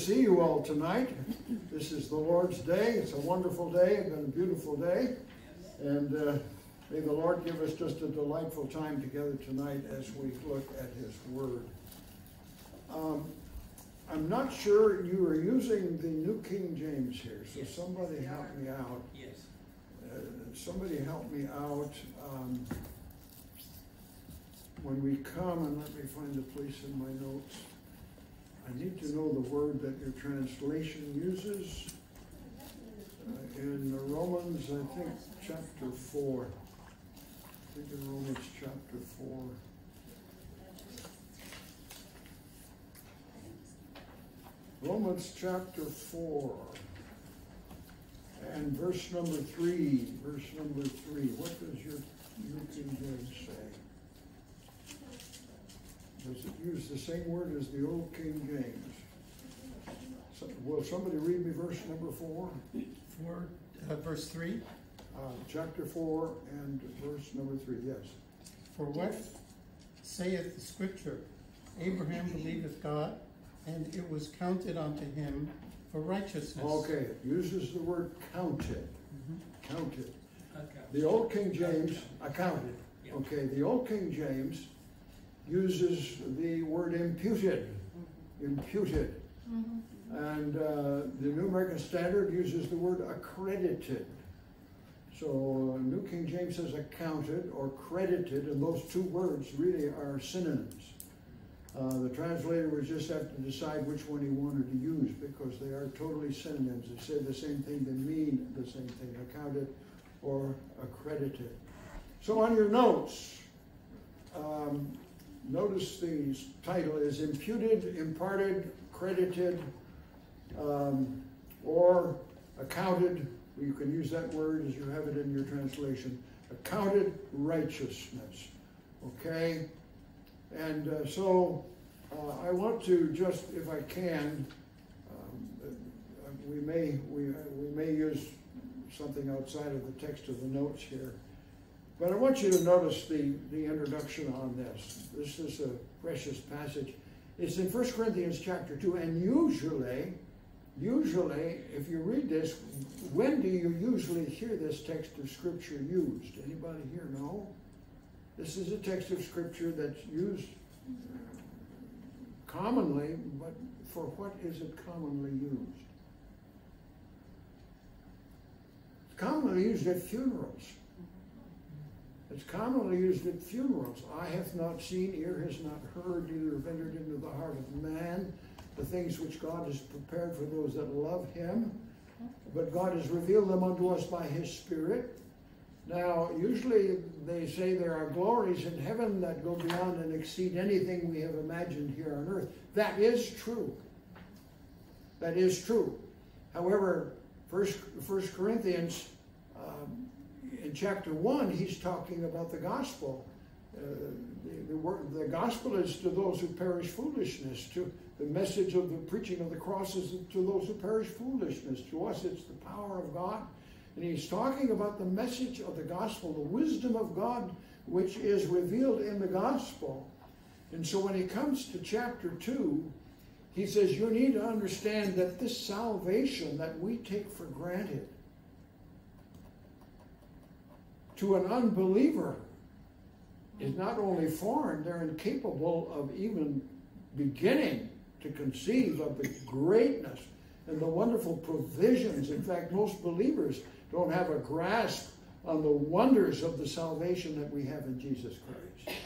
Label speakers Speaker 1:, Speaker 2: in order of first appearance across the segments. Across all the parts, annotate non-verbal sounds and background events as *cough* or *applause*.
Speaker 1: see you all tonight. This is the Lord's day. It's a wonderful day. It's been a beautiful day. And uh, may the Lord give us just a delightful time together tonight as we look at His Word. Um, I'm not sure you are using the New King James here, so
Speaker 2: Yes.
Speaker 1: somebody help me out.
Speaker 2: Yes.
Speaker 1: Uh, somebody help me out. Um, when we come, and let me find the place in my notes. I need to know the word that your translation uses. Uh, in Romans, I think, chapter 4. I think in Romans chapter 4. Romans chapter 4 and verse number 3. Verse number 3. What does your New King James say? Does it use the same word as the Old King James? So, will somebody read me verse number 4?
Speaker 3: Four, uh, verse three,
Speaker 1: Uh, chapter 4 and verse number 3, yes.
Speaker 3: for what saith the scripture? Abraham believeth God, and it was counted unto him for righteousness.
Speaker 1: Okay, it uses the word counted.
Speaker 3: Mhm.
Speaker 1: Counted.
Speaker 2: Okay.
Speaker 1: The Old King James, accounted.
Speaker 2: Yeah.
Speaker 1: Okay, the Old King James uses the word imputed. Imputed. And uh, the New American Standard uses the word accredited. So uh, New King James says accounted or credited, and those two words really are synonyms. Uh, the translator would just have to decide which one he wanted to use because they are totally synonyms. They say the same thing, they mean the same thing, accounted or accredited. So on your notes, um, notice the title is imputed, imparted, credited, um, or accounted. You can use that word as you have it in your translation. Accounted righteousness. Okay? And uh, so uh, I want to just, if I can, um, uh, we may we, we may use something outside of the text of the notes here, but I want you to notice the the introduction on this. This is a precious passage. It's in 1 Corinthians chapter 2, and usually, usually, if you read this, when do you usually hear this text of Scripture used? Anybody here know? This is a text of Scripture that's used commonly, but for what is it commonly used? It's commonly used at funerals. It's commonly used at funerals. Eye hath not seen, ear has not heard, neither have entered into the heart of man the things which God has prepared for those that love him. But God has revealed them unto us by his Spirit. Now, usually they say there are glories in heaven that go beyond and exceed anything we have imagined here on earth. That is true. That is true. However, First, First Corinthians, in chapter one, he's talking about the gospel. Uh, the, the, the gospel is to those who perish foolishness. To the message of the preaching of the cross is to those who perish foolishness. To us, it's the power of God. And he's talking about the message of the gospel, the wisdom of God, which is revealed in the gospel. And so when he comes to chapter 2, he says, You need to understand that this salvation that we take for granted to an unbeliever is not only foreign, they're incapable of even beginning to conceive of the greatness and the wonderful provisions. In fact, most believers don't have a grasp on the wonders of the salvation that we have in Jesus Christ.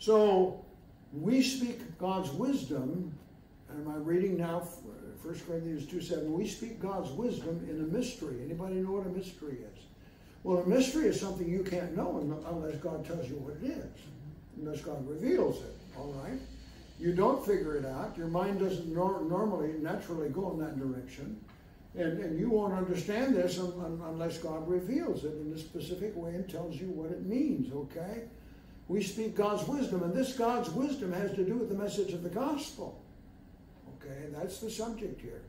Speaker 1: So we speak God's wisdom. Am I reading now 1 uh, Corinthians 2 7? We speak God's wisdom in a mystery. Anybody know what a mystery is? Well, a mystery is something you can't know unless God tells you what it is, unless God reveals it. All right? You don't figure it out. Your mind doesn't nor- normally, naturally go in that direction. And, and you won't understand this un- un- unless God reveals it in a specific way and tells you what it means, okay? We speak God's wisdom, and this God's wisdom has to do with the message of the gospel. Okay, that's the subject here.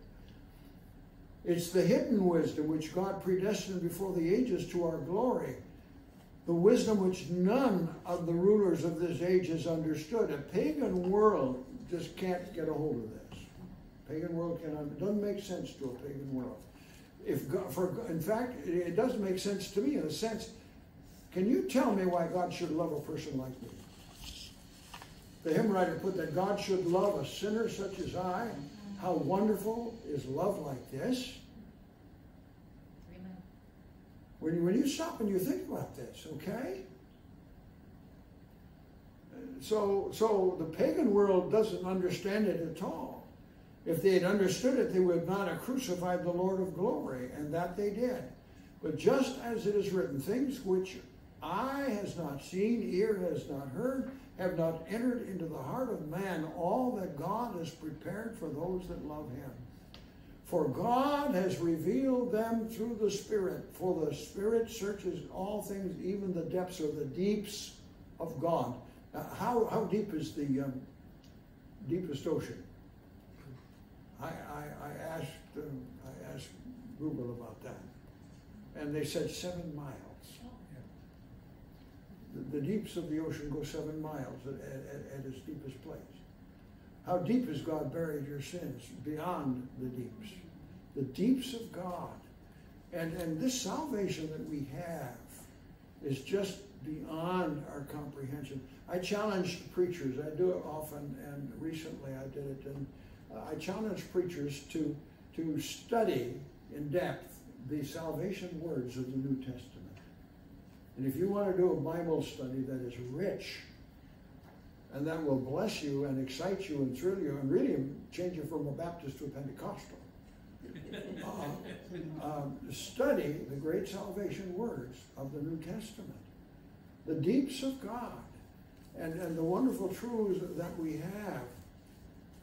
Speaker 1: It's the hidden wisdom which God predestined before the ages to our glory. The wisdom which none of the rulers of this age has understood. A pagan world just can't get a hold of this. Pagan world cannot. It doesn't make sense to a pagan world. If God, for in fact, it doesn't make sense to me in a sense. Can you tell me why God should love a person like me? The hymn writer put that God should love a sinner such as I. How wonderful is love like this? When you, when you stop and you think about this, okay? So, so the pagan world doesn't understand it at all. If they had understood it, they would not have crucified the Lord of glory, and that they did. But just as it is written, things which eye has not seen, ear has not heard, have not entered into the heart of man all that God has prepared for those that love him. For God has revealed them through the Spirit, for the Spirit searches all things, even the depths or the deeps of God. Now, how, how deep is the um, deepest ocean? I, I, I asked um, I asked Google about that, and they said seven miles. The, the deeps of the ocean go seven miles at, at, at its deepest place. How deep has God buried your sins? Beyond the deeps. The deeps of God. And, and this salvation that we have is just beyond our comprehension. I challenge preachers, I do it often, and recently I did it, and uh, I challenge preachers to, to study in depth the salvation words of the New Testament. And if you want to do a Bible study that is rich and that will bless you and excite you and thrill you and really change you from a Baptist to a Pentecostal. Uh, um, study the great salvation words of the New Testament, the deeps of God, and, and the wonderful truths that we have.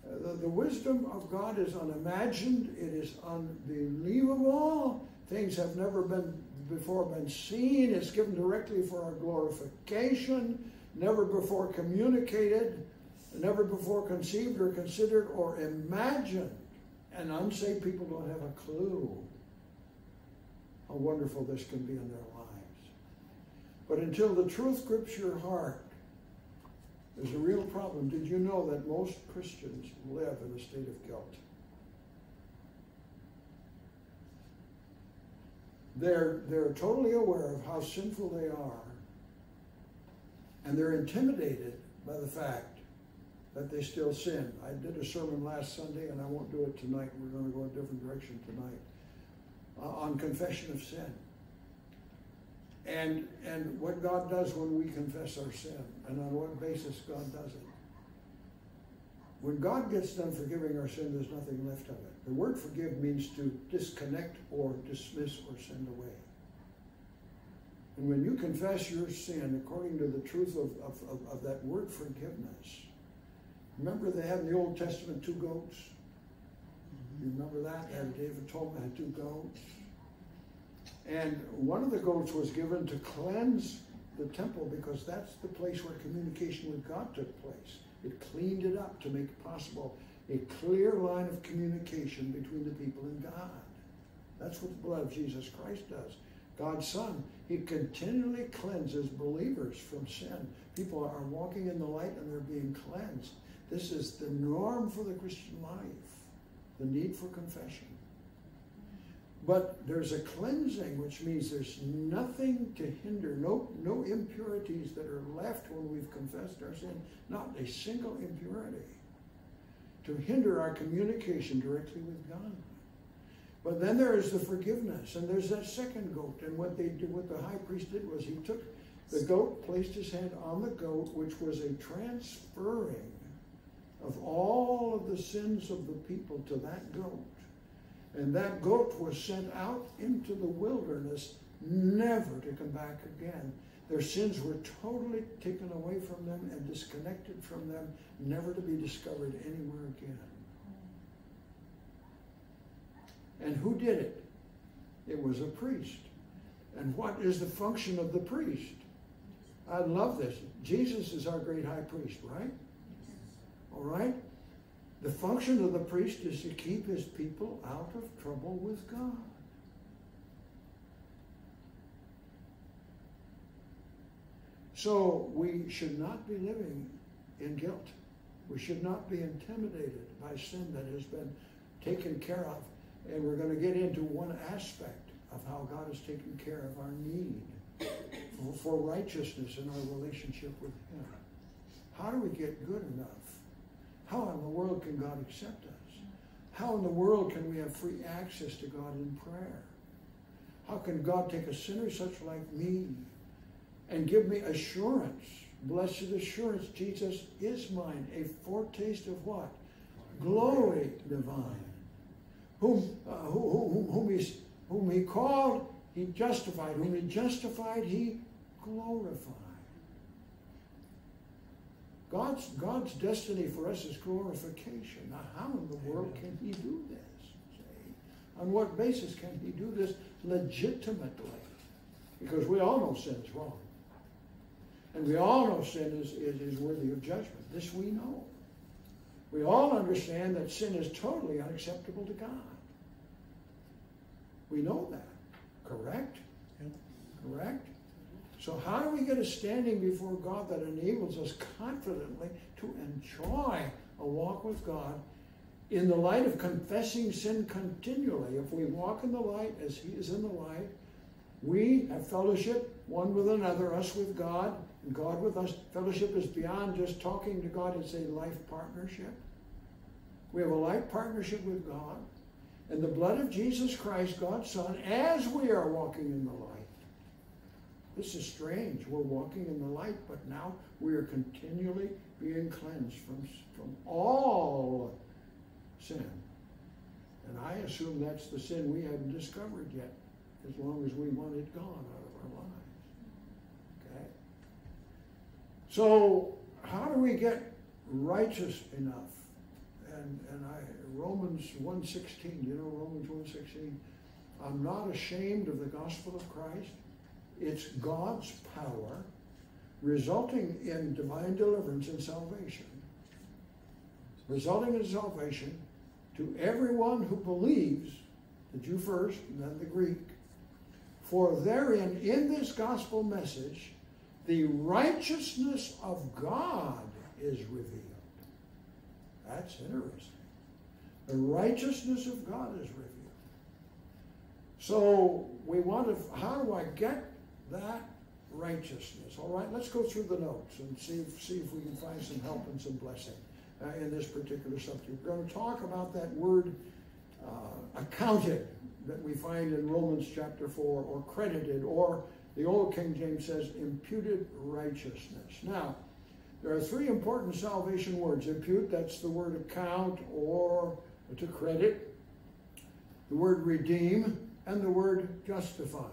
Speaker 1: Uh, the, the wisdom of God is unimagined, it is unbelievable. Things have never been before been seen, it's given directly for our glorification never before communicated, never before conceived or considered or imagined. And unsaved people don't have a clue how wonderful this can be in their lives. But until the truth grips your heart, there's a real problem. Did you know that most Christians live in a state of guilt? They're, they're totally aware of how sinful they are and they're intimidated by the fact that they still sin. I did a sermon last Sunday, and I won't do it tonight. We're going to go a different direction tonight uh, on confession of sin. And, and what God does when we confess our sin, and on what basis God does it. When God gets done forgiving our sin, there's nothing left of it. The word forgive means to disconnect or dismiss or send away. And when you confess your sin according to the truth of, of, of, of that word forgiveness, remember they had in the Old Testament two goats? You remember that? And David told me had two goats. And one of the goats was given to cleanse the temple because that's the place where communication with God took place. It cleaned it up to make it possible a clear line of communication between the people and God. That's what the blood of Jesus Christ does. God's Son, He continually cleanses believers from sin. People are walking in the light and they're being cleansed. This is the norm for the Christian life, the need for confession. But there's a cleansing, which means there's nothing to hinder, no, no impurities that are left when we've confessed our sin, not a single impurity to hinder our communication directly with God. But then there is the forgiveness, and there's that second goat. And what they did, what the high priest did was he took the goat, placed his hand on the goat, which was a transferring of all of the sins of the people to that goat. And that goat was sent out into the wilderness, never to come back again. Their sins were totally taken away from them and disconnected from them, never to be discovered anywhere again. And who did it? It was a priest. And what is the function of the priest? I love this. Jesus is our great high priest, right? All right? The function of the priest is to keep his people out of trouble with God. So we should not be living in guilt. We should not be intimidated by sin that has been taken care of. And we're going to get into one aspect of how God has taken care of our need for righteousness in our relationship with Him. How do we get good enough? How in the world can God accept us? How in the world can we have free access to God in prayer? How can God take a sinner such like me and give me assurance, blessed assurance, Jesus is mine, a foretaste of what? Glory divine. Whom, uh, whom, whom, he, whom he called, he justified. Whom he justified, he glorified. God's, God's destiny for us is glorification. Now, how in the world can he do this? See? On what basis can he do this legitimately? Because we all know sin is wrong. And we all know sin is, is, is worthy of judgment. This we know. We all understand that sin is totally unacceptable to God. We know that. Correct? Correct? So how do we get a standing before God that enables us confidently to enjoy a walk with God in the light of confessing sin continually? If we walk in the light as He is in the light, we have fellowship one with another, us with God, God with us. Fellowship is beyond just talking to God, it's a life partnership. We have a life partnership with God. And the blood of Jesus Christ, God's Son, as we are walking in the light. This is strange. We're walking in the light, but now we are continually being cleansed from, from all sin. And I assume that's the sin we haven't discovered yet, as long as we want it gone out of our lives. Okay? So, how do we get righteous enough? And, and I, Romans 1.16, you know Romans 1.16? I'm not ashamed of the gospel of Christ. It's God's power resulting in divine deliverance and salvation. Resulting in salvation to everyone who believes, the Jew first and then the Greek. For therein, in this gospel message, the righteousness of God is revealed. That's interesting. The righteousness of God is revealed. So we want to, how do I get that righteousness? All right, let's go through the notes and see if, see if we can find some help and some blessing uh, in this particular subject. We're going to talk about that word uh, accounted that we find in Romans chapter 4, or credited, or the old King James says imputed righteousness. Now, there are three important salvation words. Impute, that's the word account or to credit, the word redeem, and the word justify,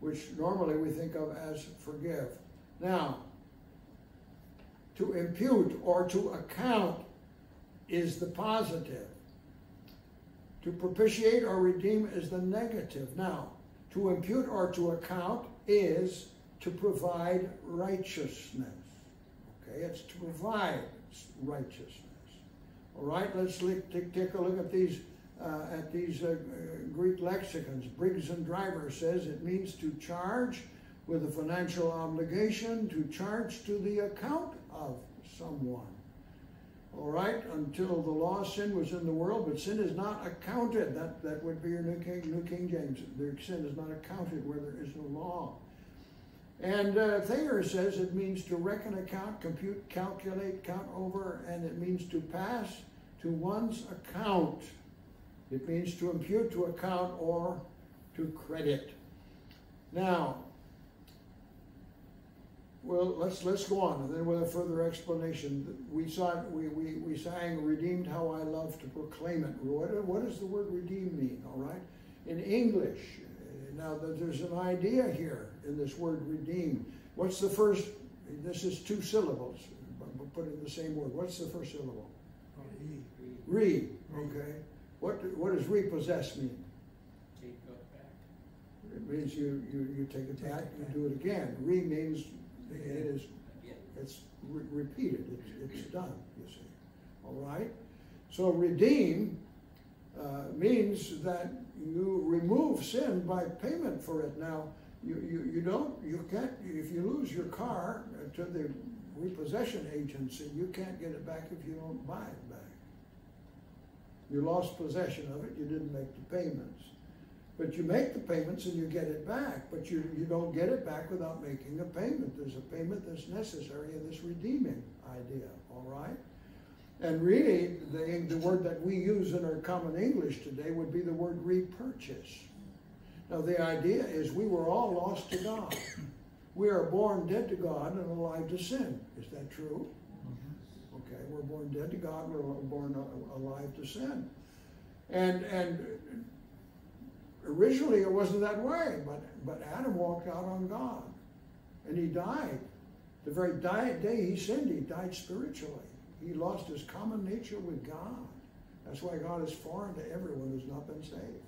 Speaker 1: which normally we think of as forgive. Now, to impute or to account is the positive. To propitiate or redeem is the negative. Now, to impute or to account is to provide righteousness. Okay, it's to provide righteousness. All right, let's take a look at these uh, at these uh, Greek lexicons. Briggs and Driver says it means to charge with a financial obligation, to charge to the account of someone. All right, until the law of sin was in the world, but sin is not accounted. That that would be your New King, New King James. The sin is not accounted where there is no law. And uh, Thayer says it means to reckon, account, compute, calculate, count over, and it means to pass to one's account. It means to impute to account or to credit. Now, well, let's let's go on, and then with a further explanation, we saw we, we, we sang "Redeemed, how I love to proclaim it." What, what does the word "redeem" mean? All right, in English, now there's an idea here in this word "redeem." What's the first? This is two syllables, but put in the same word. What's the first syllable? Re. Re. Okay. What what does repossess mean?
Speaker 2: Take it back.
Speaker 1: It means you you, you take it
Speaker 3: Take
Speaker 1: back
Speaker 3: it
Speaker 1: and
Speaker 3: back.
Speaker 1: do it again. Re means it is it's re- repeated. It's, it's done. You see. All right. So redeem uh, means that you remove sin by payment for it. Now you, you, you don't you can't if you lose your car to the repossession agency, you can't get it back if you don't buy it back. You lost possession of it, you didn't make the payments. But you make the payments and you get it back, but you, you don't get it back without making a payment. There's a payment that's necessary in this redeeming idea, all right? And really, the, the word that we use in our common English today would be the word repurchase. Now, the idea is we were all lost to God. We are born dead to God and alive to sin. Is that true? Mm-hmm. Okay, we're born dead to God, we're born alive to sin. And, and originally it wasn't that way, but, but Adam walked out on God and he died. The very day he sinned, he died spiritually. He lost his common nature with God. That's why God is foreign to everyone who's not been saved.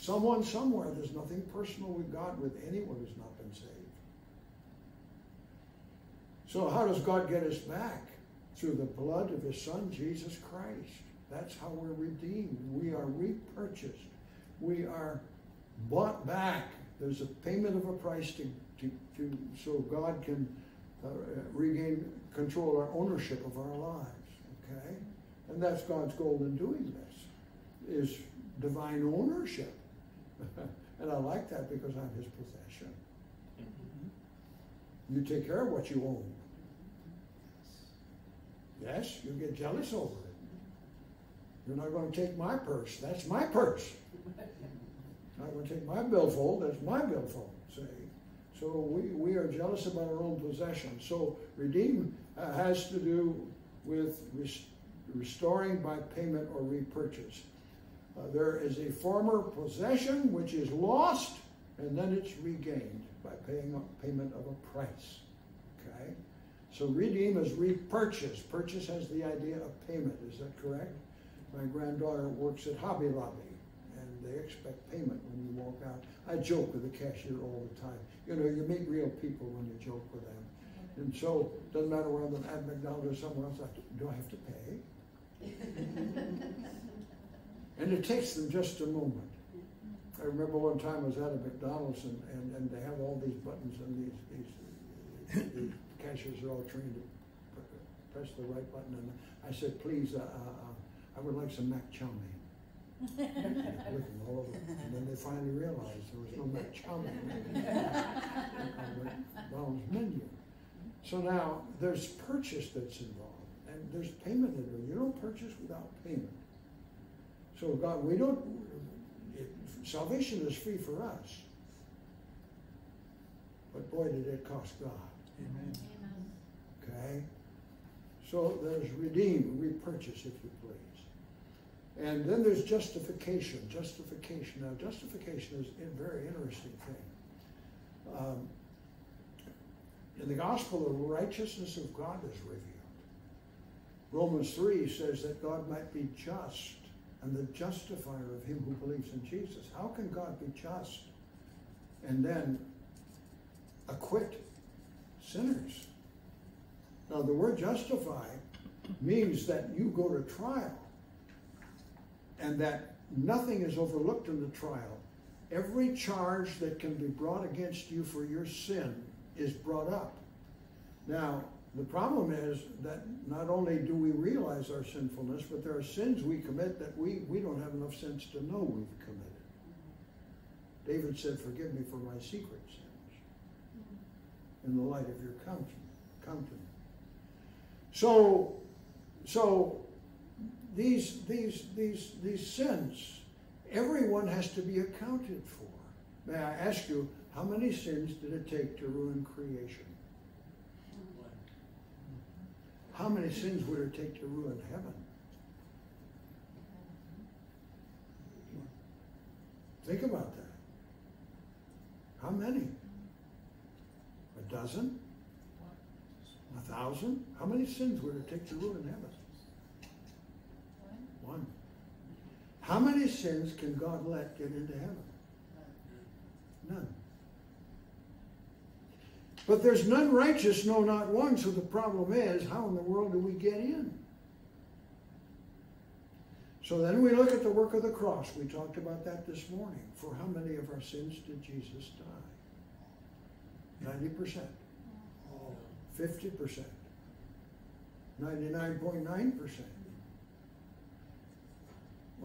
Speaker 1: Someone somewhere, there's nothing personal with God with anyone who's not been saved. So, how does God get us back? Through the blood of His Son, Jesus Christ. That's how we're redeemed. We are repurchased. We are bought back. There's a payment of a price to, to, to so God can uh, regain control our ownership of our lives. Okay? And that's God's goal in doing this, is divine ownership. *laughs* and I like that because I'm his possession. You take care of what you own. Yes, you get jealous over it. You're not going to take my purse. That's my purse. Going to take my billfold. That's my billfold. See? So we, we are jealous about our own possessions. So redeem uh, has to do with res restoring by payment or repurchase. Uh, there is a former possession which is lost and then it's regained by paying a payment of a price. Okay? So redeem is repurchase. Purchase has the idea of payment. Is that correct? My granddaughter works at Hobby Lobby they expect payment when you walk out. I joke with the cashier all the time. You know, you meet real people when you joke with them. And so, it doesn't matter whether I'm at McDonald's or somewhere else, I, do I have to pay? *laughs* and it takes them just a moment. I remember one time I was at a McDonald's and, and, and they have all these buttons and these, these, these *coughs* cashiers are all trained to press the right button. And I said, please, uh, uh, uh I would like some mac chow mein looking all over. And then they finally realized there was no mac chow mein on McDonald's menu. So now there's purchase that's involved, and there's payment involved. You don't purchase without payment. So God, we don't. It, salvation is free for us, but boy, did it cost God.
Speaker 3: Amen.
Speaker 1: Okay. So there's redeem, repurchase, if you please. And then there's justification. Justification. Now, justification is a very interesting thing. Um, in the gospel, the righteousness of God is revealed. Romans 3 says that God might be just and the justifier of him who believes in Jesus. How can God be just and then acquit sinners? Now, the word justify means that you go to trial and that nothing is overlooked in the trial. Every charge that can be brought against you for your sin is brought up. Now, the problem is that not only do we realize our sinfulness, but there are sins we commit that we, we don't have enough sense to know we've committed. David said, Forgive me for my secret sins in the light of your countenance. So, so these, these, these, these sins, everyone has to be accounted for. May I ask you, how many sins did it take to ruin creation? How many sins would it take to ruin heaven? Think about that. How many? A dozen? A thousand? How many sins would it take to ruin heaven? One. How many sins can God let get into heaven? None. But there's none righteous, no, not one. So the problem is, how in the world do we get in? So then we look at the work of the cross. We talked about that this morning. For how many of our sins did Jesus die? 90%. Fifty percent?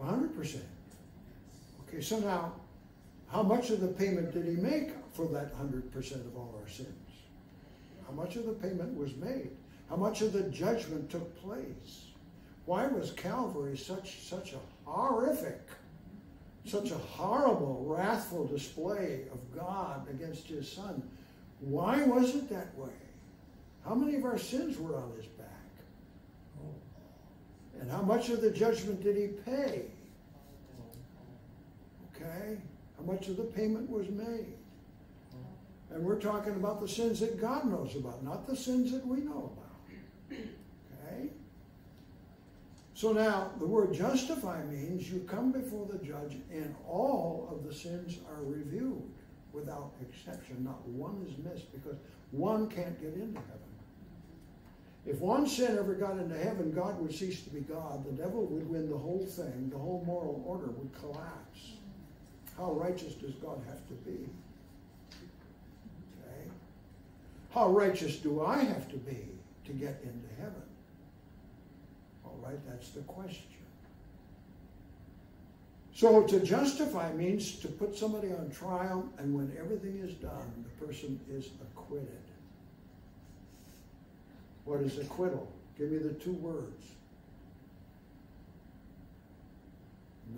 Speaker 1: Ninety-nine point nine percent? One hundred percent? Okay, so now, how much of the payment did he make for that hundred percent of all our sins? How much of the payment was made? How much of the judgment took place? Why was Calvary such such a horrific, such a horrible, wrathful display of God against his son? Why was it that way? How many of our sins were on his back? And how much of the judgment did he pay? Okay? How much of the payment was made? And we're talking about the sins that God knows about, not the sins that we know about. Okay? So now, the word justify means you come before the judge and all of the sins are reviewed without exception. Not one is missed because one can't get into heaven. If one sin ever got into heaven, God would cease to be God. The devil would win the whole thing. The whole moral order would collapse. How righteous does God have to be? Okay? How righteous do I have to be to get into heaven? All right, that's the question. So to justify means to put somebody on trial, and when everything is done, the person is acquitted. What is acquittal? Give me the two words.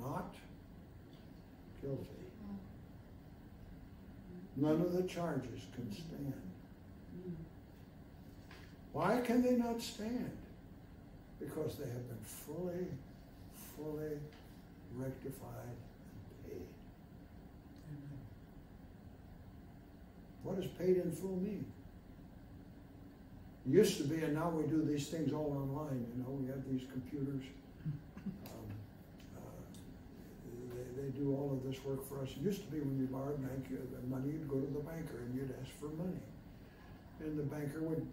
Speaker 1: Not guilty. None of the charges can stand. Why can they not stand? Because they have been fully, fully rectified and paid. What does paid in full mean? It used to be, and now we do these things all online. You know, we have these computers. *laughs* Um, uh, they, they do all of this work for us. It used to be when you borrowed bank money, you'd go to the banker and you'd ask for money, and the banker would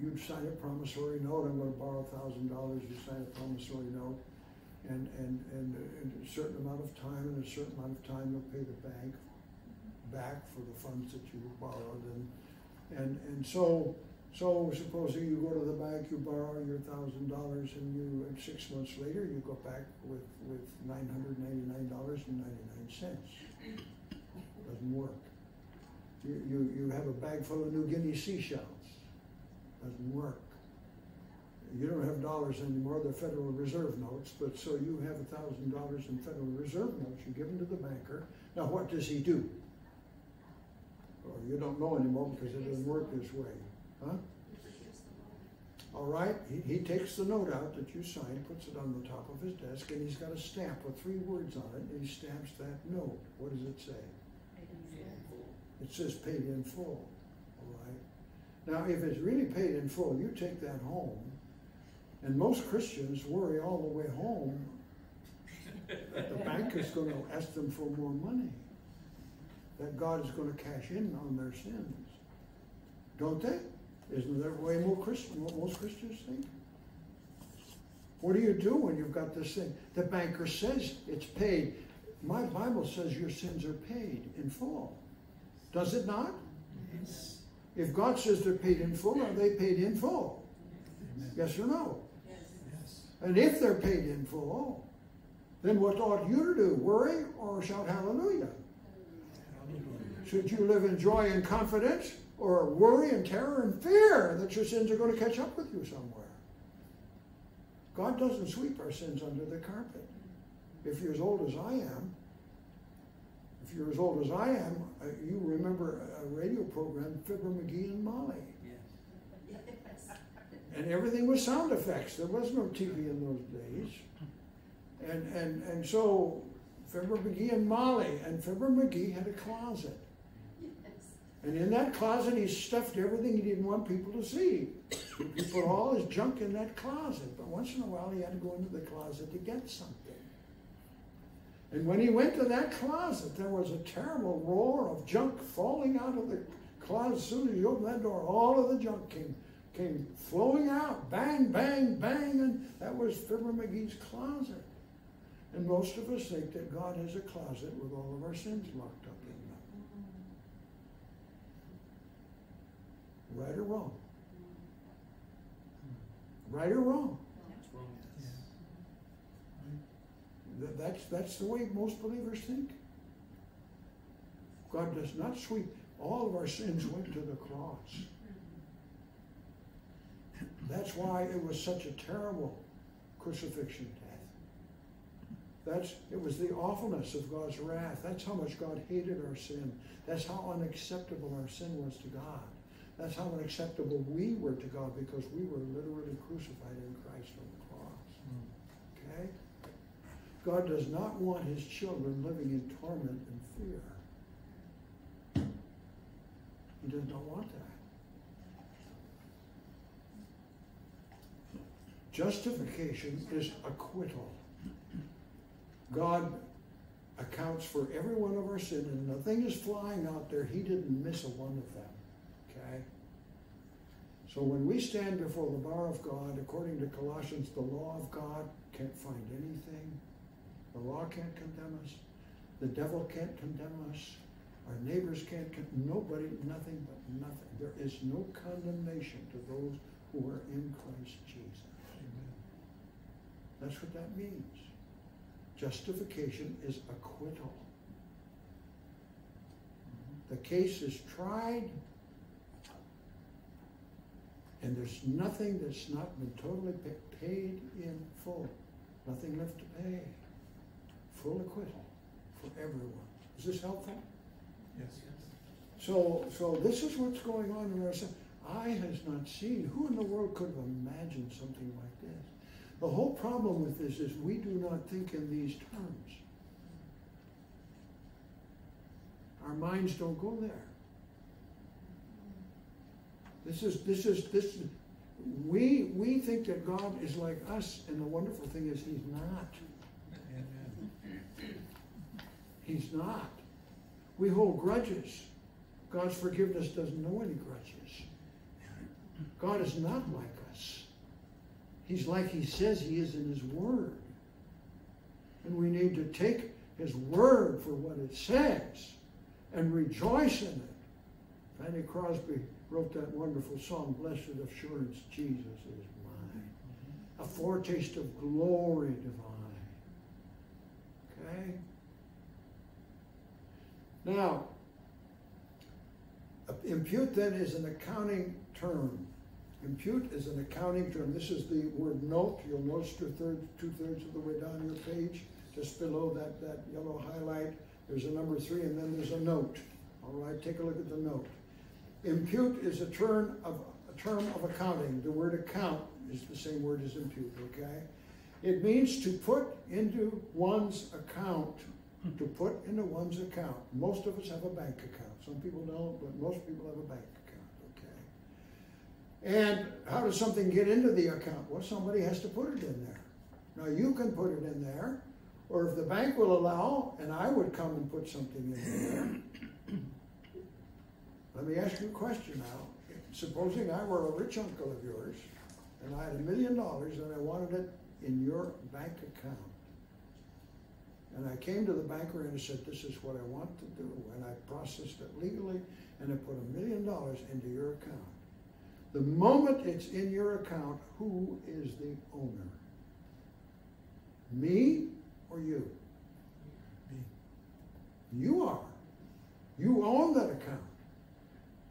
Speaker 1: you'd sign a promissory note. I'm going to borrow a thousand dollars. You sign a promissory note, and and and in a certain amount of time, and a certain amount of time, you'll pay the bank back for the funds that you borrowed, and and and so so supposing you go to the bank, you borrow your thousand dollars, and you and six months later you go back with with nine hundred ninety nine dollars and ninety nine cents. Doesn't work. You, you you have a bag full of New Guinea seashells. Doesn't work. You don't have dollars anymore; they're Federal Reserve notes. But so you have a thousand dollars in Federal Reserve notes. You give them to the banker. Now, what does he do? Well, you don't know anymore because it doesn't work this way. Huh? All right, he, he takes the note out that you signed, puts it on the top of his desk, and he's got a stamp with three words on it, and he stamps that note. What does it say? It says paid in full. All right. Now, if it's really paid in full, you take that home, and most Christians worry all the way home that the bank is going to ask them for more money, that God is going to cash in on their sins. Don't they? Isn't that the way more Christian, what most Christians think? What do you do when you've got this thing? The banker says it's paid. My Bible says your sins are paid in full. Does it not?
Speaker 3: Yes.
Speaker 1: If God says they're paid in full, are they paid in full?
Speaker 3: Amen.
Speaker 1: Yes or no?
Speaker 3: Yes.
Speaker 1: And if they're paid in full, then what ought you to do? Worry or shout hallelujah? Should you live in joy and confidence or worry and terror and fear that your sins are going to catch up with you somewhere? God doesn't sweep our sins under the carpet. If you're as old as I am, if you're as old as I am, uh, you remember a radio program, Fibber McGee and Molly.
Speaker 2: Yes.
Speaker 1: And everything was sound effects. There was no TV in those days. And, and, and so Fibber McGee and Molly, and Fibber McGee had a closet. And in that closet, he stuffed everything he didn't want people to see. He put all his junk in that closet. But once in a while, he had to go into the closet to get something. And when he went to that closet, there was a terrible roar of junk falling out of the closet. As soon as he opened that door, all of the junk came, came flowing out. Bang, bang, bang. And that was Fibber McGee's closet. And most of us think that God has a closet with all of our sins locked up in them. Right or wrong? Right or wrong?
Speaker 4: It's wrong.
Speaker 1: That's, that's the way most believers think. God does not sweep, all of our sins went to the cross. That's why it was such a terrible crucifixion death. That's, it was the awfulness of God's wrath. That's how much God hated our sin. That's how unacceptable our sin was to God. That's how unacceptable we were to God because we were literally crucified in Christ on the cross. Okay? God does not want his children living in torment and fear. He does not want that. Justification is acquittal. God accounts for every one of our sin, and nothing is flying out there. He didn't miss a one of them. So when we stand before the bar of God, according to Colossians, the law of God can't find anything. The law can't condemn us. The devil can't condemn us. Our neighbors can't. Nobody, nothing but nothing. There is no condemnation to those who are in Christ Jesus. Amen. That's what that means. Justification is acquittal. The case is tried, and there's nothing that's not been totally paid in full. Nothing left to pay. Full acquittal for everyone. Is this helpful?
Speaker 3: Yes.
Speaker 1: So, so this is what's going on in our society. Eye has not seen. Who in the world could have imagined something like this? The whole problem with this is we do not think in these terms. Our minds don't go there. This is this is this. We we think that God is like us, and the wonderful thing is He's not. He's not. We hold grudges. God's forgiveness doesn't know any grudges. God is not like us. He's like He says He is in His Word. And we need to take His Word for what it says and rejoice in it. Fanny Crosby wrote that wonderful song, Blessed Assurance, Jesus is mine. A foretaste of glory divine. Okay? Now, impute then is an accounting term. Impute is an accounting term. This is the word note. You'll notice two thirds, two thirds of the way down your page, just below that, that yellow highlight. There's a number three, and then there's a note. All right, take a look at the note. Impute is a term of a term of accounting. The word account is the same word as impute. Okay, it means to put into one's account. To put into one's account. Most of us have a bank account. Some people don't, but most people have a bank account. Okay. And how does something get into the account? Well, somebody has to put it in there. Now you can put it in there, or if the bank will allow, and I would come and put something in there. Let me ask you a question now. Supposing I were a rich uncle of yours, and I had a million dollars and I wanted it in your bank account. And I came to the banker and I said, this is what I want to do. And I processed it legally and I put a million dollars into your account. The moment it's in your account, who is the owner? Me or you?
Speaker 3: Me.
Speaker 1: You are. You own that account.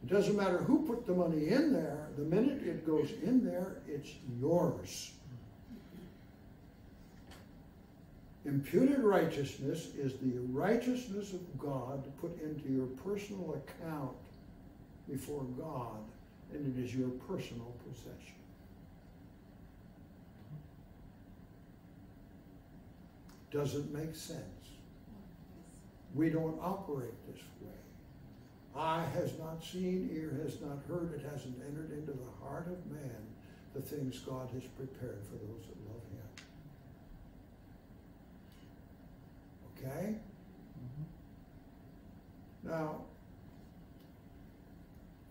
Speaker 1: It doesn't matter who put the money in there, the minute it goes in there, it's yours. Imputed righteousness is the righteousness of God put into your personal account before God, and it is your personal possession. Doesn't make sense. We don't operate this way. Eye has not seen, ear has not heard, it hasn't entered into the heart of man the things God has prepared for those that love Him. Okay? Mm-hmm. Now,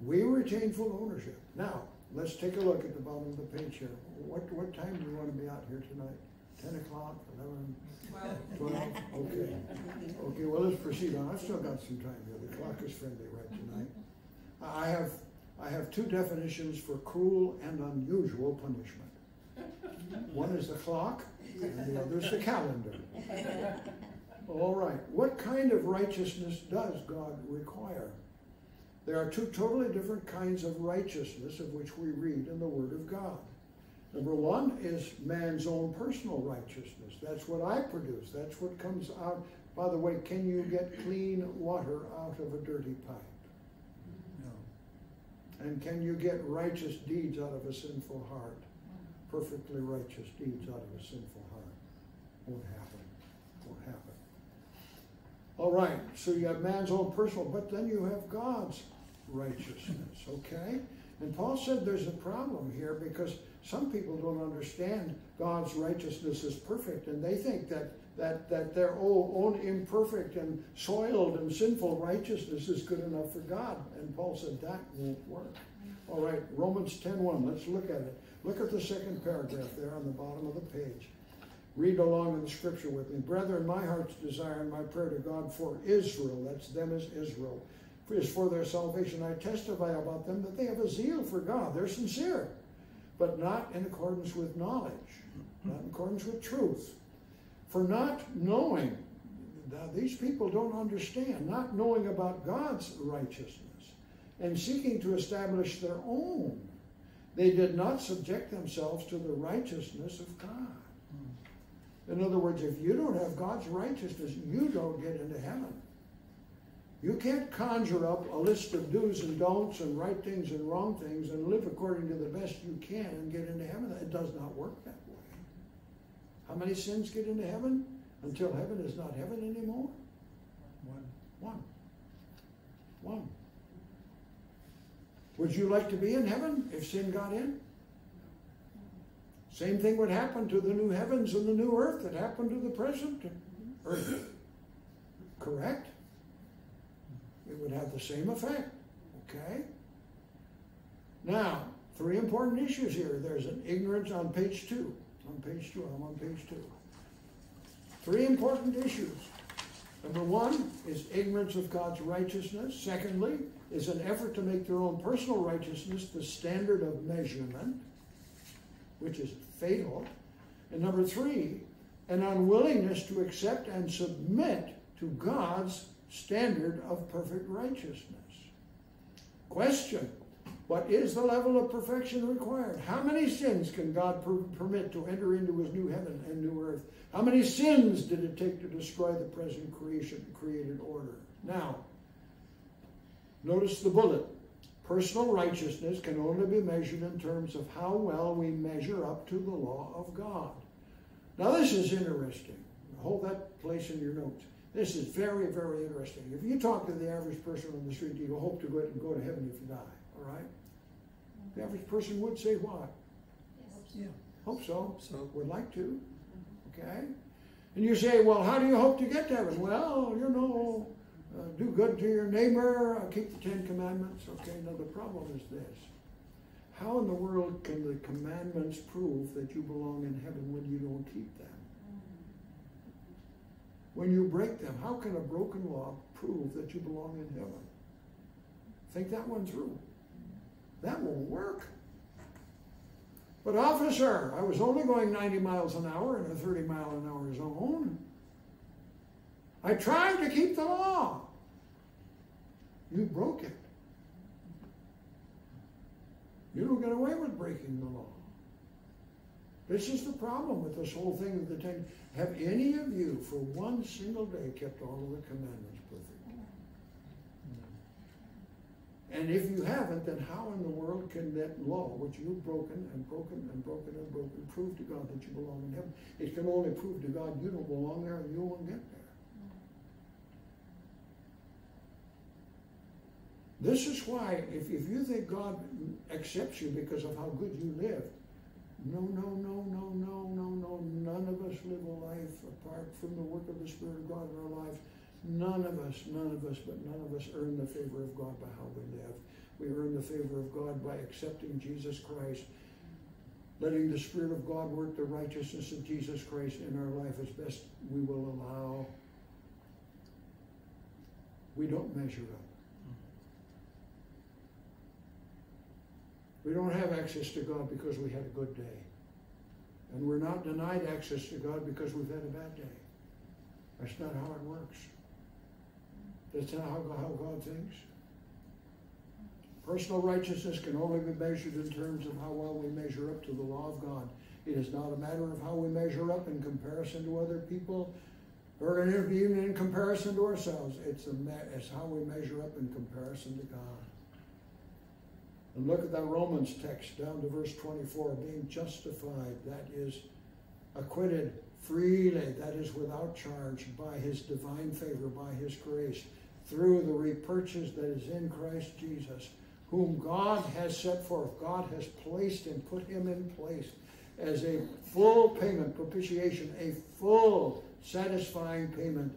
Speaker 1: we retain full ownership. Now, let's take a look at the bottom of the page here. What, what time do you want to be out here tonight? Ten o'clock, eleven, twelve? Okay. Okay, well, let's proceed on. I've still got some time here. The clock is friendly right tonight. I have, I have two definitions for cruel and unusual punishment. One is the clock, and the other is the calendar. All right. What kind of righteousness does God require? There are two totally different kinds of righteousness of which we read in the Word of God. Number one is man's own personal righteousness. That's what I produce. That's what comes out. By the way, can you get clean water out of a dirty pipe?
Speaker 3: No.
Speaker 1: And can you get righteous deeds out of a sinful heart? Perfectly righteous deeds out of a sinful heart. Won't happen. Won't happen. All right, so you have man's own personal, but then you have God's righteousness, okay? And Paul said there's a problem here because some people don't understand God's righteousness is perfect, and they think that that that their own imperfect and soiled and sinful righteousness is good enough for God. And Paul said that won't work. All right, Romans 10:1. Let's look at it. Look at the second paragraph there on the bottom of the page. Read along in the scripture with me. Brethren, my heart's desire and my prayer to God for Israel, that's them as Israel, is for their salvation. I testify about them that they have a zeal for God. They're sincere, but not in accordance with knowledge, not in accordance with truth. For not knowing, now these people don't understand, not knowing about God's righteousness and seeking to establish their own, they did not subject themselves to the righteousness of God. Hmm. In other words, if you don't have God's righteousness, you don't get into heaven. You can't conjure up a list of do's and don'ts and right things and wrong things and live according to the best you can and get into heaven. It does not work that way. How many sins get into heaven until heaven is not heaven anymore?
Speaker 3: One.
Speaker 1: One. One. Would you like to be in heaven if sin got in? Same thing would happen to the new heavens and the new earth that happened to the present earth. Correct? It would have the same effect. Okay? Now, three important issues here. There's an ignorance on page two. On page two, I'm on page two. Three important issues. Number one is ignorance of God's righteousness. Secondly, is an effort to make their own personal righteousness the standard of measurement, which is fatal. And number three, an unwillingness to accept and submit to God's standard of perfect righteousness. Question What is the level of perfection required? How many sins can God per permit to enter into his new heaven and new earth? How many sins did it take to destroy the present creation created order? Now, notice the bullet. Personal righteousness can only be measured in terms of how well we measure up to the law of God. Now, this is interesting. Hold that place in your notes. This is very, very interesting. If you talk to the average person on the street, you hope to go, and go to heaven if you die, all right? The average person would say what?
Speaker 3: Yeah.
Speaker 1: Hope so.
Speaker 3: So,
Speaker 1: Would like to, okay? And you say, well, how do you hope to get to heaven? Well, you know, uh, do good to your neighbor, uh, keep the Ten Commandments. Okay, now the problem is this. How in the world can the commandments prove that you belong in heaven when you don't keep them? When you break them, how can a broken law prove that you belong in heaven? Think that one through. That won't work. But officer, I was only going 90 miles an hour in a 30 mile an hour zone. I tried to keep the law. You broke it. You don't get away with breaking the law. This is the problem with this whole thing of the ten. Have any of you, for one single day, kept all of the commandments perfect? And if you haven't, then how in the world can that law, which you've broken and broken and broken and broken, prove to God that you belong in heaven? It can only prove to God you don't belong there and you won't get there. This is why, if, if you think God accepts you because of how good you live, no, no, no, no, no, no, no. None of us live a life apart from the work of the Spirit of God in our life. None of us, none of us, but none of us earn the favor of God by how we live. We earn the favor of God by accepting Jesus Christ, letting the Spirit of God work the righteousness of Jesus Christ in our life as best we will allow. We don't measure up. We don't have access to God because we had a good day. And we're not denied access to God because we've had a bad day. That's not how it works. That's not how, how God thinks. Personal righteousness can only be measured in terms of how well we measure up to the law of God. It is not a matter of how we measure up in comparison to other people or even in comparison to ourselves. It's, a, it's how we measure up in comparison to God. And look at that Romans text down to verse 24 being justified, that is acquitted freely, that is without charge, by his divine favor, by his grace, through the repurchase that is in Christ Jesus, whom God has set forth. God has placed and put him in place as a full payment, propitiation, a full satisfying payment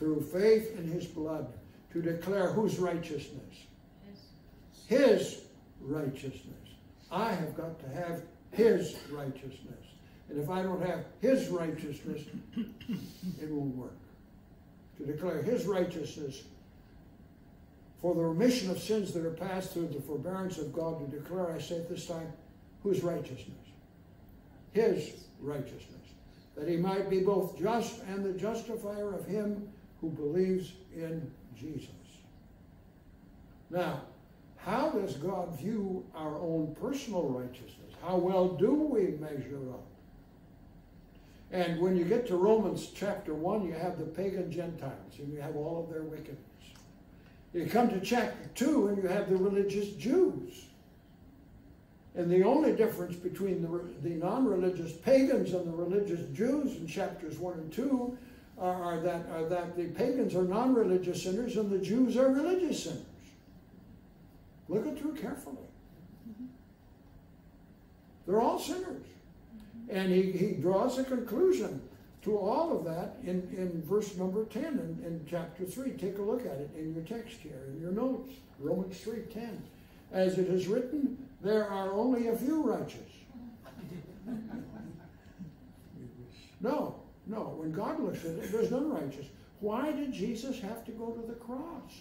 Speaker 1: through faith in his blood to declare whose righteousness? His, his righteousness. I have got to have his righteousness. And if I don't have his righteousness, it won't work. To declare his righteousness for the remission of sins that are passed through the forbearance of God, to declare, I say at this time, whose righteousness? His righteousness. That he might be both just and the justifier of him who believes in Jesus. Now, how does God view our own personal righteousness? How well do we measure up? And when you get to Romans chapter 1, you have the pagan Gentiles, and you have all of their wickedness. You come to chapter 2, and you have the religious Jews. And the only difference between the, the non religious pagans and the religious Jews in chapters 1 and 2 are, are, that, are that the pagans are non religious sinners and the Jews are religious sinners. Look it through carefully. They're all sinners. And he, he draws a conclusion to all of that in, in verse number 10 in, in chapter 3. Take a look at it in your text here, in your notes. Romans 3 10. As it is written, there are only a few righteous. No, no. When God looks at it, there's none righteous. Why did Jesus have to go to the cross?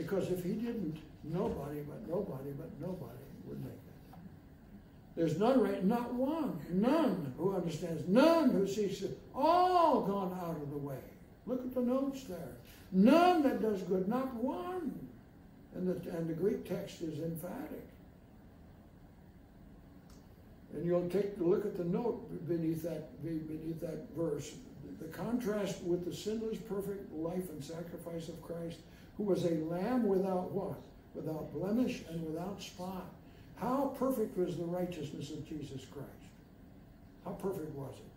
Speaker 1: Because if he didn't, nobody but nobody but nobody would make it. There's none right, not one, none who understands, none who seeks it, all gone out of the way. Look at the notes there. None that does good, not one. And the, and the Greek text is emphatic. And you'll take a look at the note beneath that, beneath that verse. The contrast with the sinless, perfect life and sacrifice of Christ who was a lamb without what? Without blemish and without spot. How perfect was the righteousness of Jesus Christ? How perfect was it?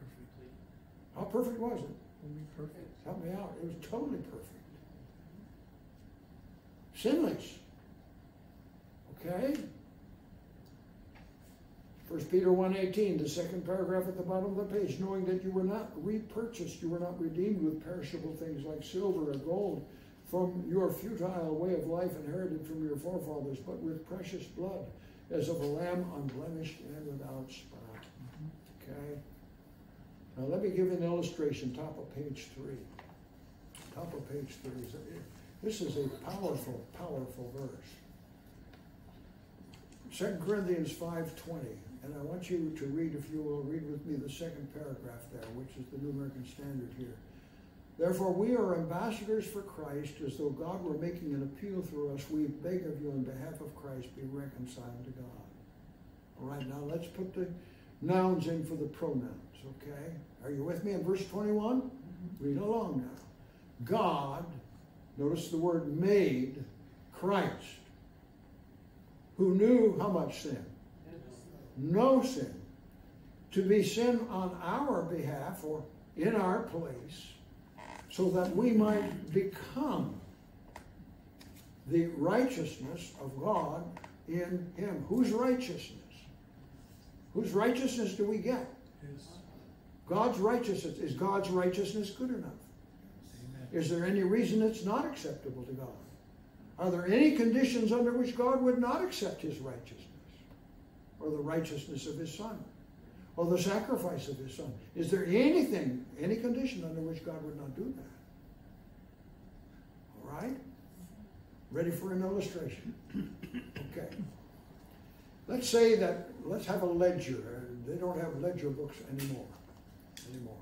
Speaker 4: Perfectly.
Speaker 1: How perfect was it?
Speaker 3: Only perfect.
Speaker 1: Help me out. It was totally perfect. Sinless. Okay? First Peter 1.18, the second paragraph at the bottom of the page, knowing that you were not repurchased, you were not redeemed with perishable things like silver or gold from your futile way of life inherited from your forefathers, but with precious blood, as of a lamb unblemished and without spot. Okay? Now let me give you an illustration, top of page three. Top of page three. This is a powerful, powerful verse. 2 Corinthians 5.20. And I want you to read, if you will, read with me the second paragraph there, which is the New American Standard here. Therefore, we are ambassadors for Christ, as though God were making an appeal through us. We beg of you, on behalf of Christ, be reconciled to God. All right, now let's put the nouns in for the pronouns, okay? Are you with me in verse 21? Mm-hmm. Read along now. God, notice the word made, Christ, who knew how much sin? No sin, to be sin on our behalf or in our place, so that we might become the righteousness of God in Him. Whose righteousness? Whose righteousness do we get?
Speaker 4: His.
Speaker 1: God's righteousness. Is God's righteousness good enough?
Speaker 4: Amen.
Speaker 1: Is there any reason it's not acceptable to God? Are there any conditions under which God would not accept His righteousness? Or the righteousness of his son or the sacrifice of his son. Is there anything, any condition under which God would not do that? All right? Ready for an illustration? *clears throat* Okay. let's say that, let's have a ledger. They don't have ledger books anymore, anymore.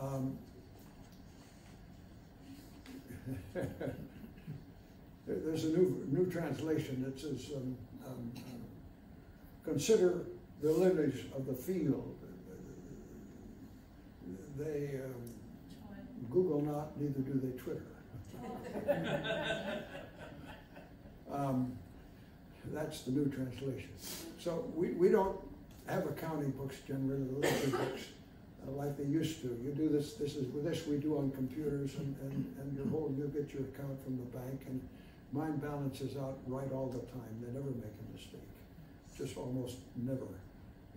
Speaker 1: Um, *laughs* There's a new, new translation that says, um, um, consider the lilies of the field. They um, Google not, neither do they Twitter. *laughs* Um, that's the new translation. So we, we don't have accounting books generally, the books, uh, like they used to. You do this, this is, with this we do on computers and, and, and your whole, you get your account from the bank and mine balances out right all the time. They never make a mistake, just almost never.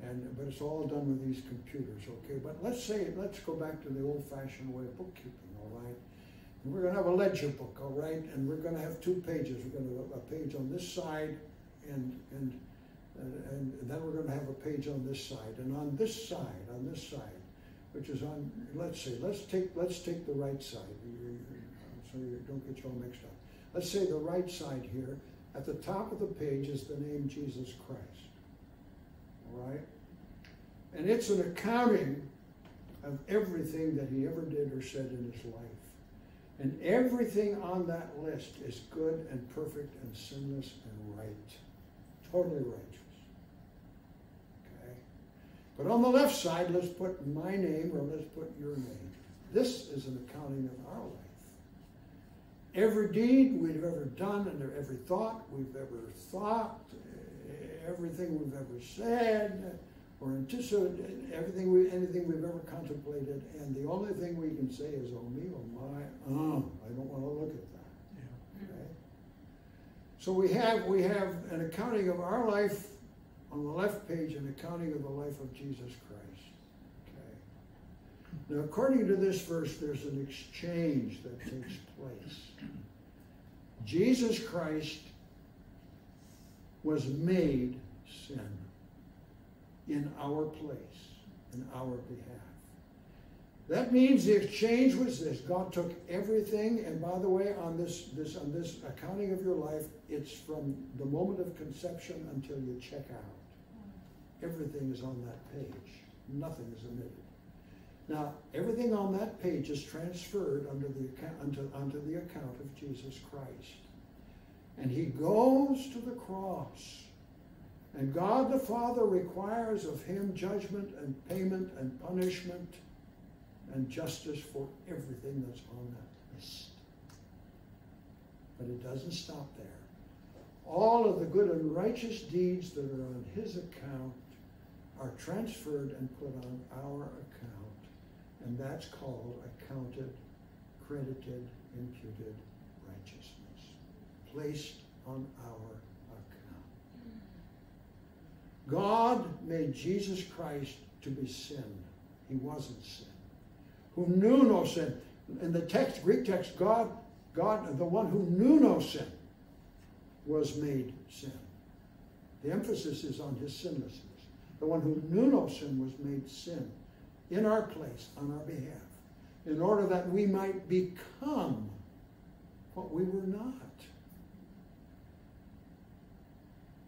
Speaker 1: And, but it's all done with these computers, okay? But let's say, let's go back to the old fashioned way of bookkeeping, all right? And we're gonna have a ledger book, all right? And we're gonna have two pages. We're gonna have a page on this side and, and, and, and then we're gonna have a page on this side. And on this side, on this side, which is on, let's say, let's take, let's take the right side, so you don't get you all mixed up. Let's say the right side here, at the top of the page is the name Jesus Christ. All right? And it's an accounting of everything that he ever did or said in his life. And everything on that list is good and perfect and sinless and right. Totally righteous. Okay? But on the left side, let's put my name or let's put your name. This is an accounting of our life. Every deed we've ever done and every thought we've ever thought, everything we've ever said, or anticipated, everything we, anything we've ever contemplated, and the only thing we can say is, oh me, oh my, oh, I don't want to look at that.
Speaker 4: Yeah.
Speaker 1: Okay? So we have we have an accounting of our life on the left page, an accounting of the life of Jesus Christ. Now, according to this verse, there's an exchange that takes place. Jesus Christ was made sin in our place, in our behalf. That means the exchange was this. God took everything, and by the way, on this, this on this accounting of your life, it's from the moment of conception until you check out. Everything is on that page. Nothing is omitted. Now, everything on that page is transferred under the account, onto, onto the account of Jesus Christ. And he goes to the cross. And God the Father requires of him judgment and payment and punishment and justice for everything that's on that list. But it doesn't stop there. All of the good and righteous deeds that are on his account are transferred and put on our account. And that's called accounted, credited, imputed righteousness. Placed on our account. God made Jesus Christ to be sin. He wasn't sin. Who knew no sin. In the text, Greek text, God, God, the one who knew no sin, was made sin. The emphasis is on his sinlessness. The one who knew no sin was made sin in our place, on our behalf, in order that we might become what we were not.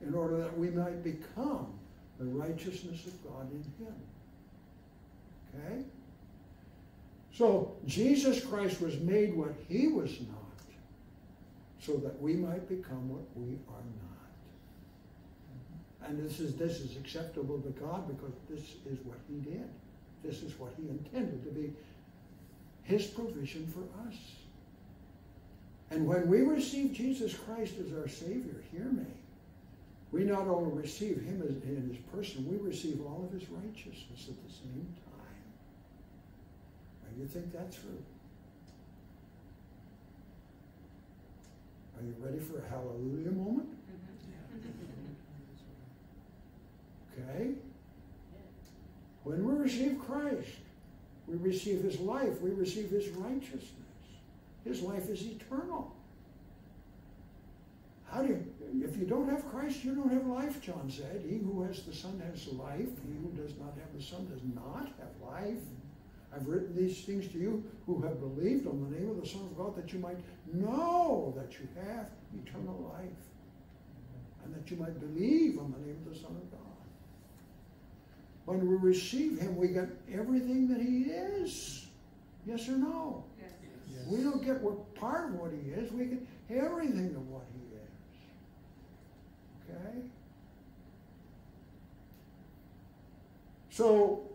Speaker 1: In order that we might become the righteousness of God in him. Okay? So Jesus Christ was made what he was not, so that we might become what we are not. And this is this is acceptable to God because this is what he did. This is what he intended to be his provision for us. And when we receive Jesus Christ as our Savior, hear me, we not only receive him as, in his person, we receive all of his righteousness at the same time. Now, you think that's true? Are you ready for a hallelujah moment? Mm-hmm. Okay? When we receive Christ, we receive his life, we receive his righteousness. His life is eternal. How do you, if you don't have Christ, you don't have life, John said. He who has the Son has life. He who does not have the Son does not have life. I've written these things to you who have believed on the name of the Son of God that you might know that you have eternal life. and that you might believe on the name of the Son of God. When we receive him, we get everything that he is. Yes or no?
Speaker 2: Yes.
Speaker 3: Yes.
Speaker 1: We don't get what part of what he is, we get everything of what he is. Okay? So,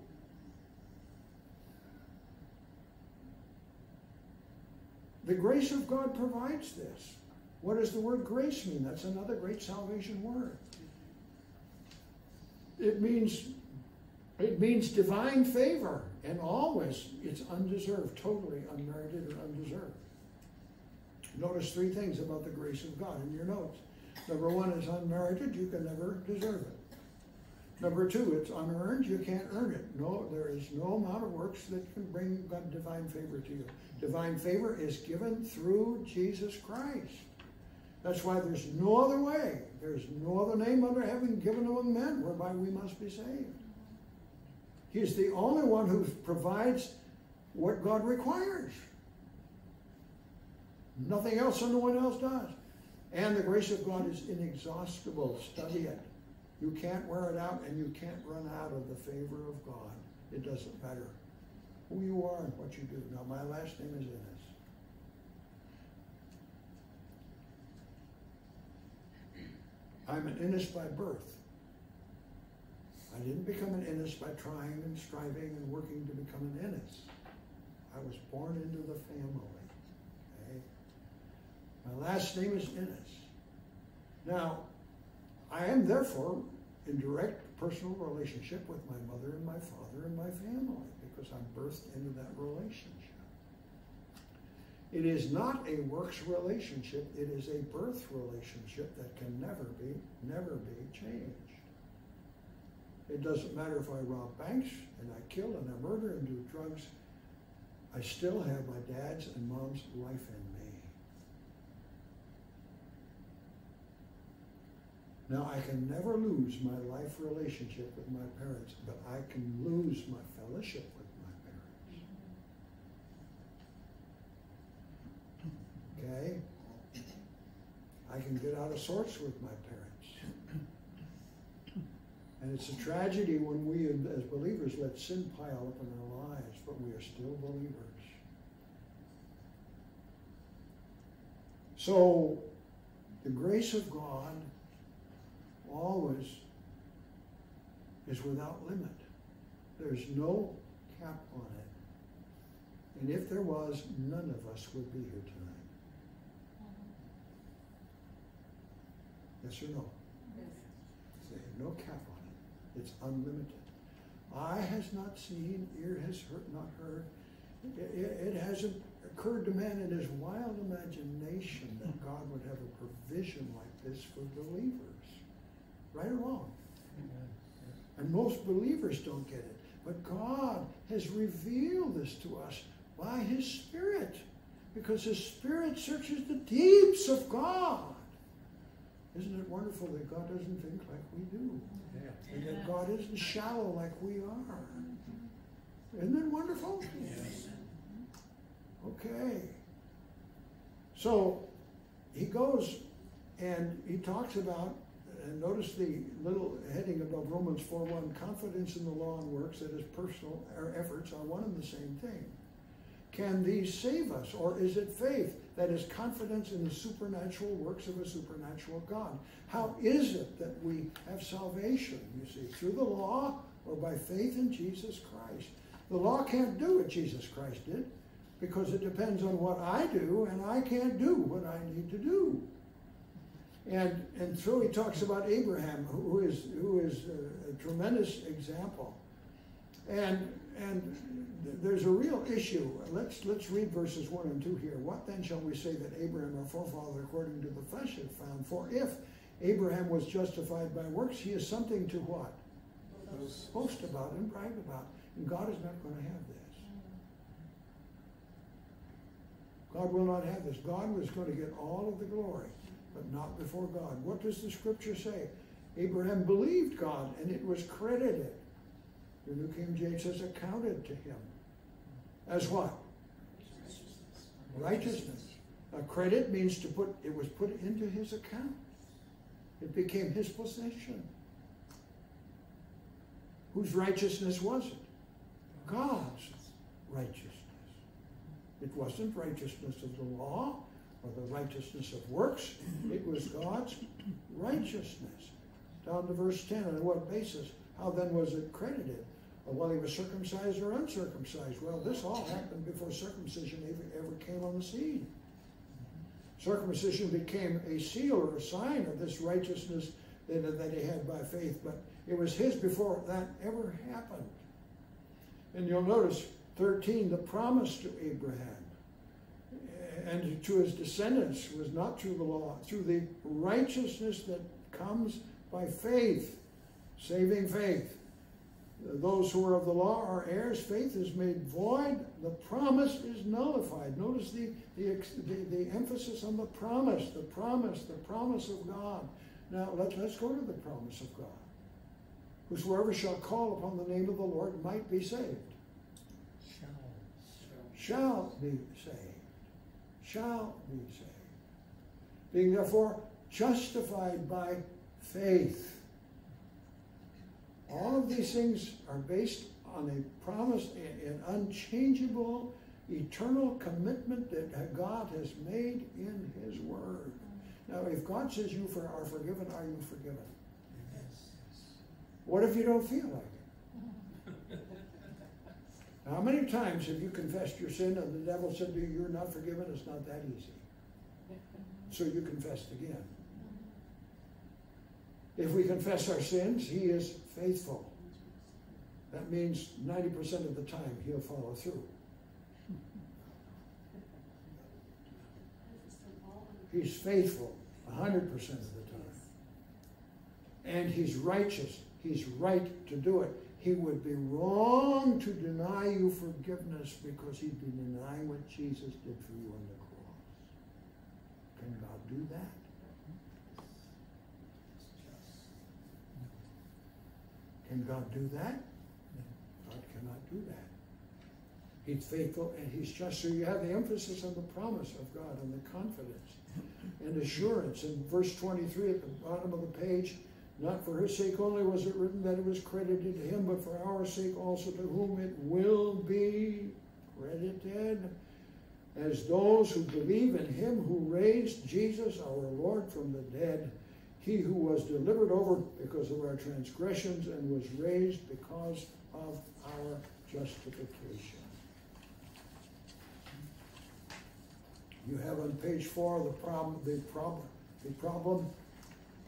Speaker 1: the grace of God provides this. What does the word grace mean? That's another great salvation word. It means it means divine favor, and always it's undeserved, totally unmerited or undeserved. Notice three things about the grace of God in your notes. Number one is unmerited, you can never deserve it. Number two, it's unearned, you can't earn it. No, there is no amount of works that can bring God divine favor to you. Divine favor is given through Jesus Christ. That's why there's no other way. There's no other name under heaven given among men whereby we must be saved. He's the only one who provides what God requires. Nothing else and no one else does. And the grace of God is inexhaustible. Study it. You can't wear it out and you can't run out of the favor of God. It doesn't matter who you are and what you do. Now, my last name is Innes. I'm an Innes by birth. I didn't become an Innes by trying and striving and working to become an Innes. I was born into the family. Okay? My last name is Innes. Now, I am therefore in direct personal relationship with my mother and my father and my family because I'm birthed into that relationship. It is not a works relationship, it is a birth relationship that can never be, never be changed. It doesn't matter if I rob banks and I kill and I murder and do drugs, I still have my dad's and mom's life in me. Now, I can never lose my life relationship with my parents, but I can lose my fellowship with my parents. Okay? I can get out of sorts with my parents. And it's a tragedy when we, as believers, let sin pile up in our lives, but we are still believers. So, the grace of God always is without limit. There's no cap on it. And if there was, none of us would be here tonight. Yes or no? Yes. Say, no cap on it. It's unlimited. Eye has not seen, ear has heard, not heard. It, it, it hasn't occurred to man in his wild imagination that God would have a provision like this for believers. Right or wrong? And most believers don't get it. But God has revealed this to us by His Spirit. Because His Spirit searches the deeps of God. Isn't it wonderful that God doesn't think like we do? And that God isn't shallow like we are. Isn't that wonderful?
Speaker 4: Yes.
Speaker 1: Okay. So he goes and he talks about, and notice the little heading above Romans 4 1 confidence in the law and works, that is personal our efforts, are one and the same thing. Can these save us? Or is it faith that is confidence in the supernatural works of a supernatural God? How is it that we have salvation, you see, through the law or by faith in Jesus Christ? The law can't do what Jesus Christ did because it depends on what I do, and I can't do what I need to do. And, and so he talks about Abraham, who is, who is a, a tremendous example. And, and there's a real issue. Let's, let's read verses 1 and 2 here. What then shall we say that Abraham, our forefather, according to the flesh, had found? For if Abraham was justified by works, he is something to what? Boast about and brag about. And God is not going to have this. God will not have this. God was going to get all of the glory, but not before God. What does the scripture say? Abraham believed God and it was credited. The New King James says accounted to him. As what? Righteousness. A credit means to put, it was put into his account. It became his possession. Whose righteousness was it? God's righteousness. It wasn't righteousness of the law or the righteousness of works. It was God's righteousness. Down to verse 10. On what basis? How then was it credited? Well, he was circumcised or uncircumcised. Well, this all happened before circumcision ever, ever came on the scene. Circumcision became a seal or a sign of this righteousness that, that he had by faith, but it was his before that ever happened. And you'll notice 13, the promise to Abraham and to his descendants was not through the law, through the righteousness that comes by faith, saving faith. Those who are of the law are heirs. Faith is made void. The promise is nullified. Notice the, the, the, the emphasis on the promise, the promise, the promise of God. Now, let, let's go to the promise of God. Whosoever shall call upon the name of the Lord might be saved.
Speaker 3: Shall.
Speaker 1: Shall be saved. Shall be saved. Being therefore justified by faith. All of these things are based on a promise, an unchangeable, eternal commitment that God has made in His Word. Now, if God says you for, are forgiven, are you forgiven? What if you don't feel like it? *laughs* How many times have you confessed your sin and the devil said to you, You're not forgiven? It's not that easy. So you confessed again. If we confess our sins, He is faithful. That means 90% of the time He'll follow through. He's faithful 100% of the time. And He's righteous. He's right to do it. He would be wrong to deny you forgiveness because he'd be denying what Jesus did for you on the cross. Can God do that? Can God do that? God cannot do that. He's faithful and he's just. So you have the emphasis on the promise of God and the confidence and assurance. In verse 23 at the bottom of the page, not for his sake only was it written that it was credited to him, but for our sake also to whom it will be credited as those who believe in him who raised Jesus our Lord from the dead, he who was delivered over because of our transgressions and was raised because of our justification. You have on page four the problem, the problem, the problem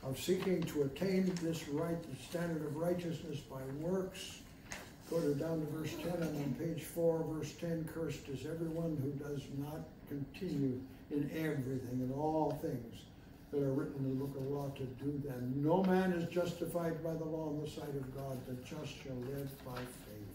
Speaker 1: of seeking to attain this right, the standard of righteousness by works. Go to down to verse 10 and on page 4, verse 10, cursed is everyone who does not continue in everything, in all things that are written in the book of law to do them. No man is justified by the law in the sight of God, the just shall live by faith.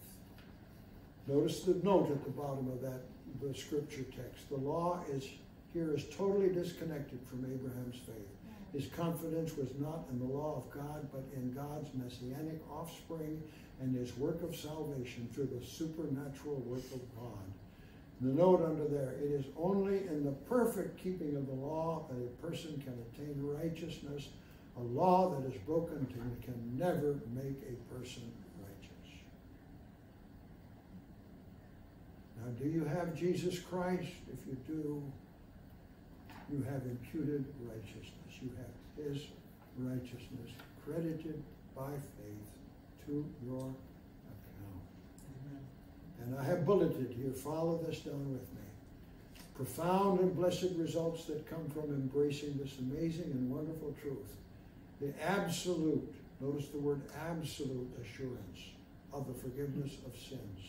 Speaker 1: Notice the note at the bottom of that, the scripture text. The law is here is totally disconnected from Abraham's faith. His confidence was not in the law of God, but in God's messianic offspring and his work of salvation through the supernatural work of God. The note under there, it is only in the perfect keeping of the law that a person can attain righteousness. A law that is broken can never make a person righteous. Now, do you have Jesus Christ? If you do, you have imputed righteousness. You have his righteousness credited by faith to your. And I have bulleted here, follow this down with me. Profound and blessed results that come from embracing this amazing and wonderful truth. The absolute, notice the word absolute assurance of the forgiveness of sins.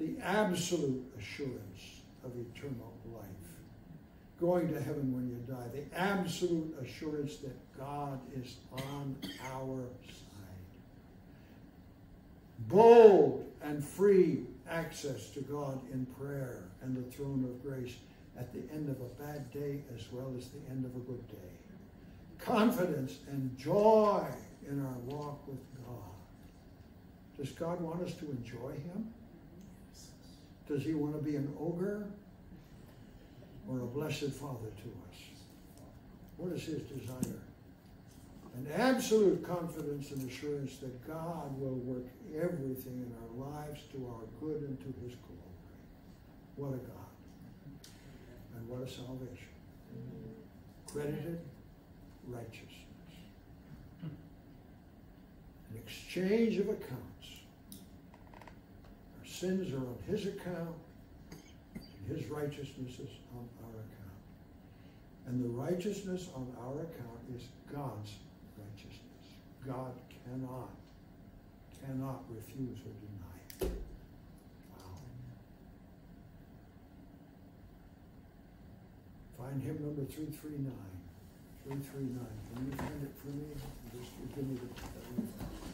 Speaker 1: The absolute assurance of eternal life. Going to heaven when you die. The absolute assurance that God is on our side. Bold and free access to God in prayer and the throne of grace at the end of a bad day as well as the end of a good day. Confidence and joy in our walk with God. Does God want us to enjoy Him? Does He want to be an ogre or a blessed Father to us? What is His desire? An absolute confidence and assurance that God will work everything in our lives to our good and to his glory. What a God. And what a salvation. Credited righteousness. An exchange of accounts. Our sins are on his account, and his righteousness is on our account. And the righteousness on our account is God's. God cannot, cannot refuse or deny. Wow. Find hymn number three three nine. Three three nine. Can you find it for me? Just give me the.